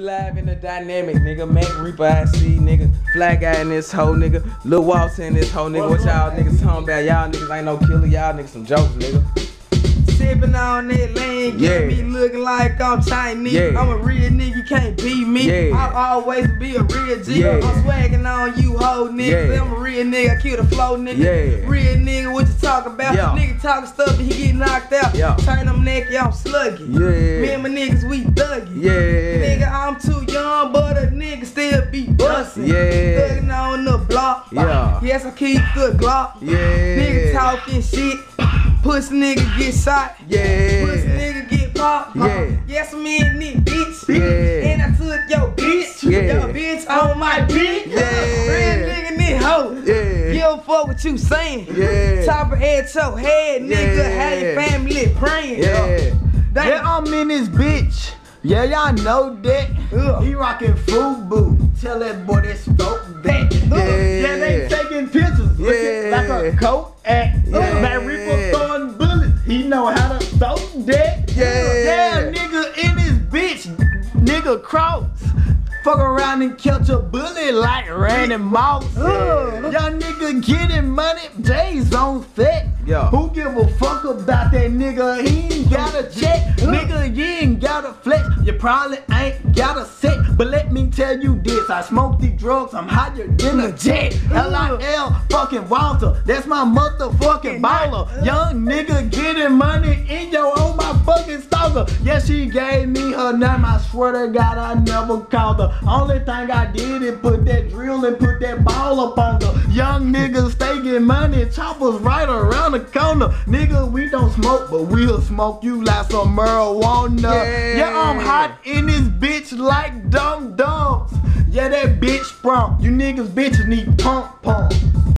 live in the dynamic, nigga. Mac Reaper I see, nigga. Fly Guy in this hoe, nigga. Lil Walter in this hoe, nigga. What y'all niggas talking about? Y'all niggas ain't no killer. Y'all niggas some jokes, nigga. Sipping on that lane, Yeah. me looking like I'm Chinese. Yeah. I'm a real nigga, you can't beat me. Yeah. I'll always be a real G. Yeah. I'm swagging on you, hoe niggas. Yeah. I'm a real nigga, I kill the flow nigga. Yeah. Real nigga, what you talking about? Yeah. Talking stuff and he get knocked out. Yeah. Turn them neck, yeah, I'm sluggy. Yeah. Me and my niggas, we thuggy. Yeah. Nigga, I'm too young, but a nigga still be bustin'. Yeah. Thugging on the block. Yeah. Yes, I keep the Glock. Yeah. Nigga talking shit. Pussy nigga get shot. Yeah. Pussy nigga get popped. Yeah. Yes, me and bitch. Yeah. And I took your bitch. Yeah. Your bitch on my don't fuck what you saying. Yeah. Chopper at your head, nigga. Yeah. How your family praying. Yeah. Yeah, I'm in this bitch. Yeah, y'all know that. Ugh. He rocking FUBU. Tell that boy that stroke that. Yeah. yeah they taking pictures. Looking Yeah. like a coat act. Yeah. That Reaper throwing bullets. He know how to throw that. Yeah. Yeah, nigga in this bitch. Nigga cross. Fuck around and catch a bullet like Randy Moss. Young nigga getting money, days on set. Yo. Who give a fuck about that nigga? He ain't got a check. Nigga, you ain't got a flex. You probably ain't got a set. But let me tell you this. I smoke these drugs. I'm higher than a jet. L-I-L fucking Walter. That's my motherfucking baller. Young nigga getting money in your fucking. Yeah, she gave me her name. I swear to God, I never called her. Only thing I did is put that drill and put that ball up on her. Young niggas stay getting money. Choppers right around the corner. Nigga, we don't smoke, but we'll smoke you like some marijuana. Yeah. Yeah, I'm hot in this bitch like dumb dumbs. Yeah, that bitch sprung. You niggas bitches need pump pump.